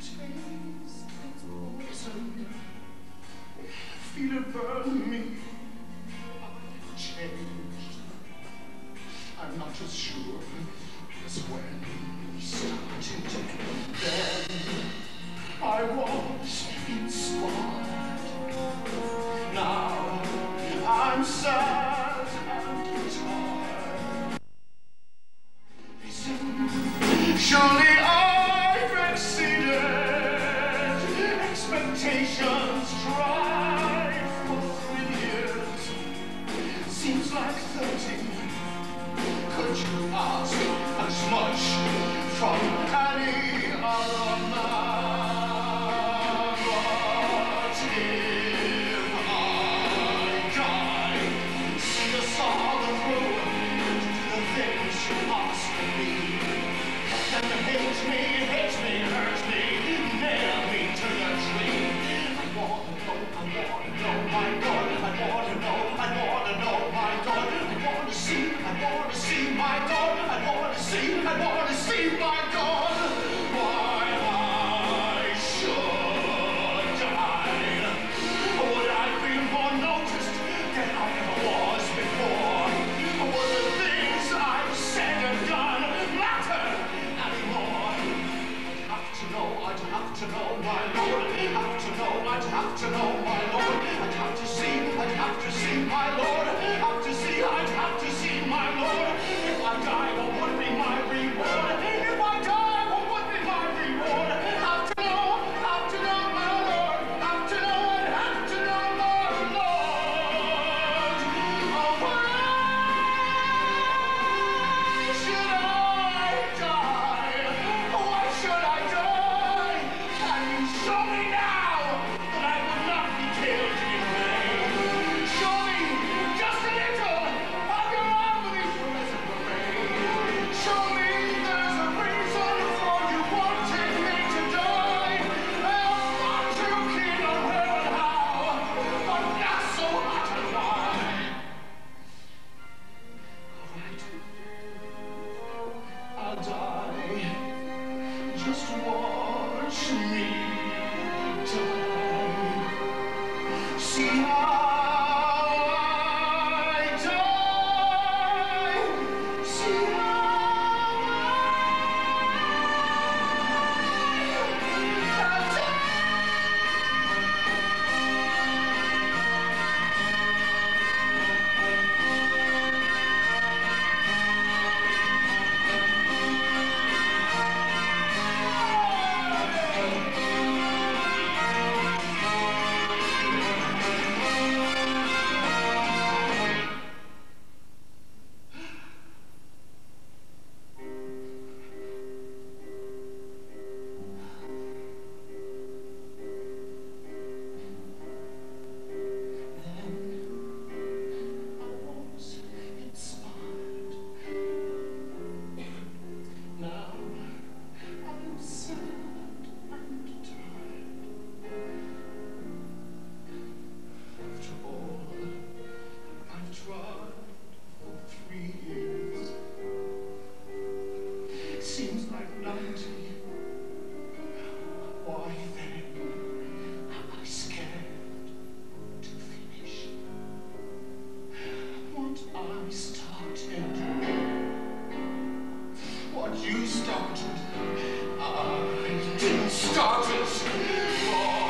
screen. Could you ask as much from any other man? deceived. I want to deceive my God. she You started. Ah, I didn't start it. Oh.